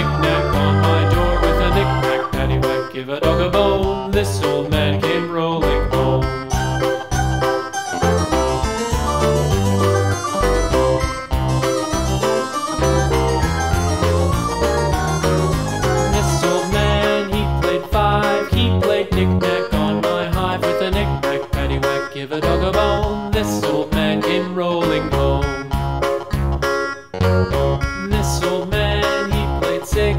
Knick-knack on my door with a knick-knack, paddywhack, give a dog a bone. This old man came rolling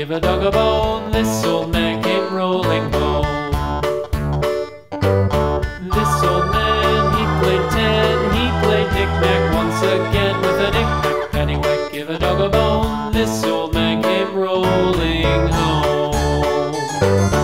give a dog a bone, this old man came rolling home. This old man, he played ten, he played knick-knack once again with a knick-knack pennywhack. Give a dog a bone, this old man came rolling home.